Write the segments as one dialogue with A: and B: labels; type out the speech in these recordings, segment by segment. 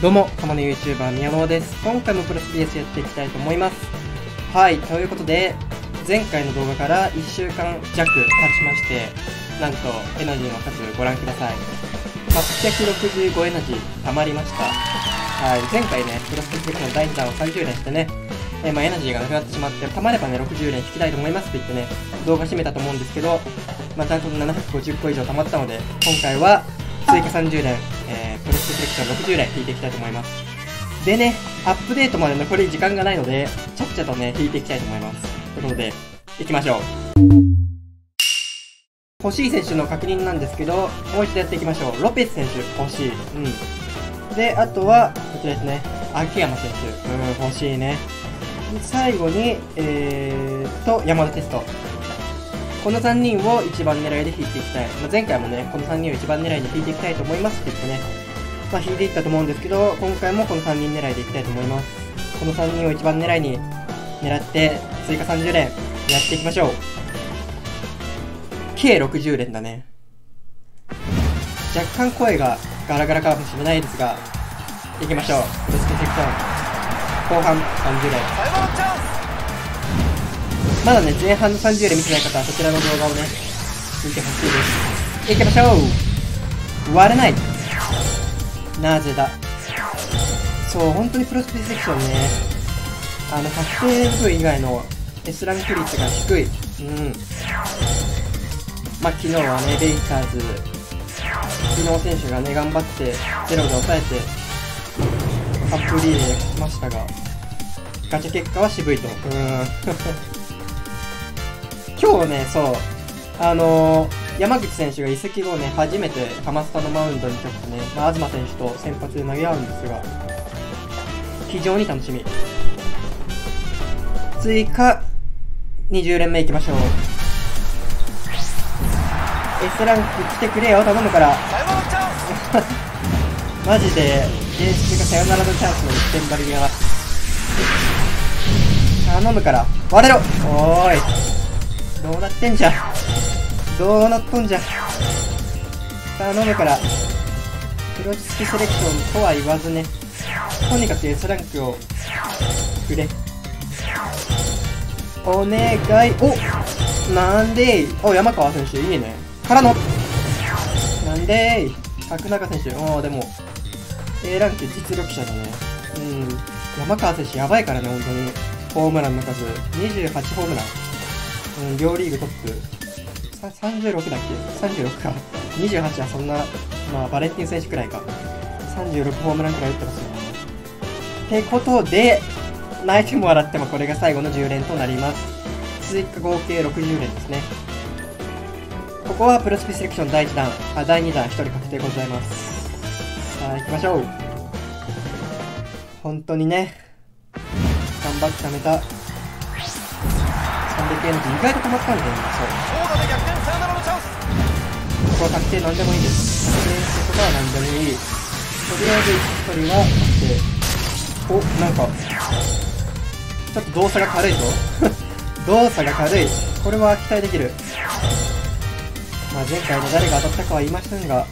A: どうも、たまの YouTuber 宮野です。今回もプロス BS やっていきたいと思います。はい、ということで、前回の動画から1週間弱経ちまして、なんとエナジーの数ご覧ください。865エナジー溜まりました。はい、前回ね、プロスペセクの第2弾を30連してね、えまあ、エナジーがなくなってしまって、たまればね、60連引きたいと思いますって言ってね、動画締めたと思うんですけど、まあ、ちゃんと750個以上溜まったので、今回は追加30連、えー、プロスペセクション60連引いていきたいと思います。でね、アップデートまで残り時間がないので、ちゃっちゃとね、引いていきたいと思います。ということで、行きましょう。欲しい選手の確認なんですけど、もう一度やっていきましょう。ロペス選手、欲しい。うん。で、あとは、こちらですね。秋山選手。うん、欲しいね。最後に、えーと、山田テスト。この3人を一番狙いで引いていきたい。まあ、前回もね、この3人を一番狙いで引いていきたいと思いますって言ってね、まあ、引いていったと思うんですけど、今回もこの3人狙いでいきたいと思います。この3人を一番狙いに狙って、追加30連やっていきましょう。計60連だね。若干声がガラガラかもしれないですが、行きましょう。プロスペセクション。後半30連。まだね、前半の30連見てない方はそちらの動画をね、見てほしいです。行きましょう割れないなぜだそう、本当にプロスペセクションね、あの、確定部分以外の S ランク率が低い。うん。まあ、昨日はね、ベイスターズ、昨日選手がね、頑張って、ゼロで抑えて、カップリーで勝ちましたが、ガチャ結果は渋いと。うーん。今日ね、そう、あのー、山口選手が移籍後ね、初めてハマスタのマウンドに立ってね、まあ、東選手と先発で投げ合うんですが、非常に楽しみ。追加20連目いきましょう。S ランク来てくれよ、頼むから。マジで、演出がサヨナラのチャンスの一点張りが。頼むから、割れろおーい。どうなってんじゃ？ん。どうなっとんじゃ？頼むから。プロスキセレクションとは言わずね、とにかく S ランクをくれ。お願い。おなんでお、山川選手、いいね。からのなんで角中選手、おー、でも、A ランク実力者だね。うん。山川選手、やばいからね、本当に。ホームランの数。28ホームラン。うん、両リーグトップ。36だっけ ?36 か。28はそんな、まあ、バレンティン選手くらいか。36ホームランくらい打ってますよね。ってことで、泣いても笑ってもこれが最後の10連となります。追加合計60連ですね。ここはプロスペセレクション第1弾、あ、第2弾1人確定ございます。さあ、行きましょう。本当にね、頑張って貯めた300円の意外と止まったんだよね、そう。ここは確定何でもいいです。確定ってことは何でもいい。とりあえず1人は確定。お、なんか、ちょっと動作が軽いぞ。動作が軽い。これは期待できる。まあ前回ね、誰が当たったかは言いませんが、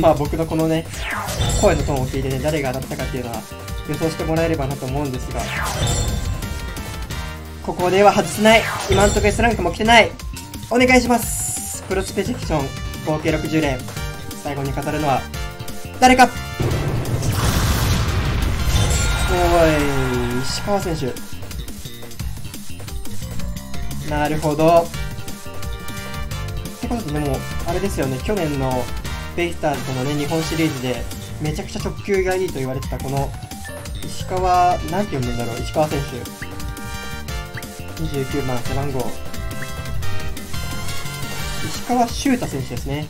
A: まあ僕のこのね、声のトーンを聞いてね、誰が当たったかっていうのは予想してもらえればなと思うんですが、ここでは外せない。今んとこ S ランクも来てない。お願いします。プロスペセクション合計60連。最後に飾るのは、誰かおい、石川選手。なるほど。ってことで、でも、あれですよね、去年のベイスターズとのね、日本シリーズで、めちゃくちゃ直球がいいと言われてたこの、石川、なんて呼んでんだろう、石川選手。29番背番号。石川修太選手ですね。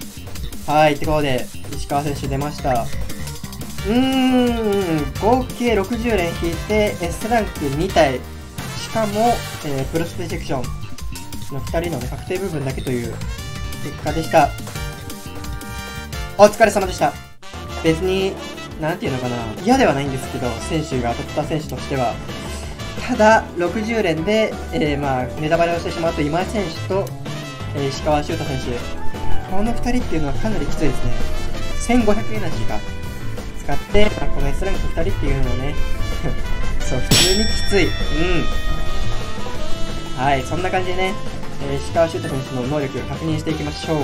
A: はい、ってことで、石川選手出ました。うーん、合計60連引いて S ランク2体。しかも、えー、プロスペセクションの2人の、ね、確定部分だけという結果でした。お疲れ様でした。別に、なんていうのかな、嫌ではないんですけど、選手が当たった選手としては。ただ、60連で、えー、まあ、ネタバレをしてしまうと、今井選手と、えー、石川修太選手。この2人っていうのはかなりきついですね。1500エナジーか。使って、まあ、この S ランク2人っていうのはね、そう、普通にきつい。うん。はい、そんな感じでね、えー、石川修太選手の能力確認していきましょう。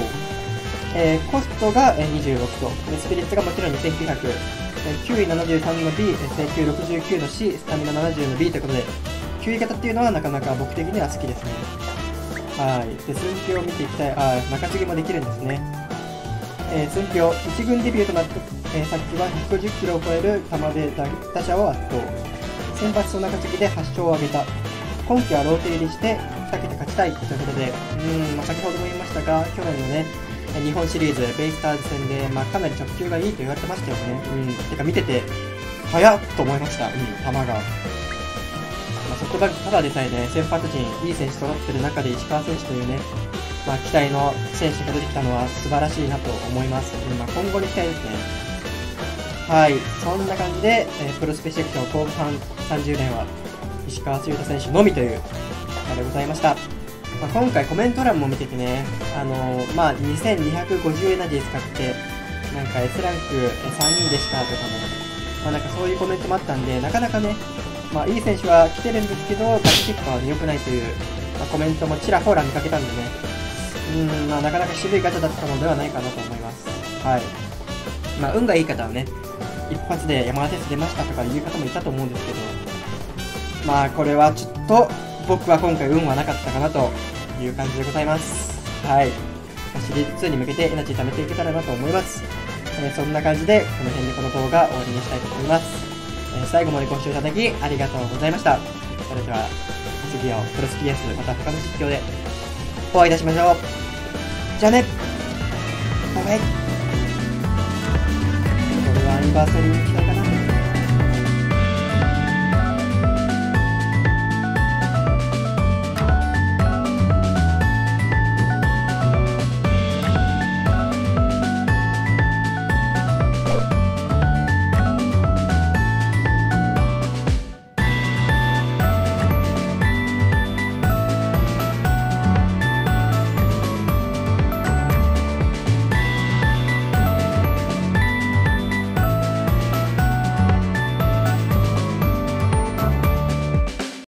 A: えー、コストが26と、でスピリッツがもちろん2900、9位73の B、制球69の C、スタミナ70の B ということで、9位型っていうのはなかなか僕的には好きですね。はい。で、寸評を見ていきたい。あ、中継ぎもできるんですね。えー、寸評、1軍デビューとなった、えー、さっきは150キロを超える球で打者を圧倒。先発と中継ぎで8勝を挙げた。今季はローテ入りして2桁勝ちたいということで、うん、まあ、先ほども言いましたが、去年のね、日本シリーズ、ベイスターズ戦で、まあ、かなり直球がいいと言われてましたよね。うん。てか見てて、早っと思いました。うん、球が。まあ、ソフトバンクただでさえね、先発陣、いい選手揃ってる中で石川選手というね、まあ、期待の選手が出てきたのは素晴らしいなと思います。うん、まあ、今後に期待ですね。はい。そんな感じで、えー、プロスペシャルション後半30年は、石川修太選手のみというでございました。まあ、今回コメント欄も見ててね、あのー、まあ、2250エナジー使って、なんか S ランク3人でしたとかも、まあ、なんかそういうコメントもあったんで、なかなかね、まあ、いい選手は来てるんですけど、ガチ結果は良くないという、まあ、コメントもちらほら見かけたんでね、うん、まあ、なかなか渋いガチャだったのではないかなと思います。はい。まあ、運がいい方はね、一発で山田選手出ましたとかいう方もいたと思うんですけど、まあ、これはちょっと、僕は今回運はなかったかなという感じでございます。はい。シリーズ2に向けてエナジー貯めていけたらなと思います。えー、そんな感じで、この辺でこの動画終わりにしたいと思います。えー、最後までご視聴いただきありがとうございました。それでは、次はプロスキースまた他の実況でお会いいたしましょう。じゃあねバイバイこれはアニバーサリーに来た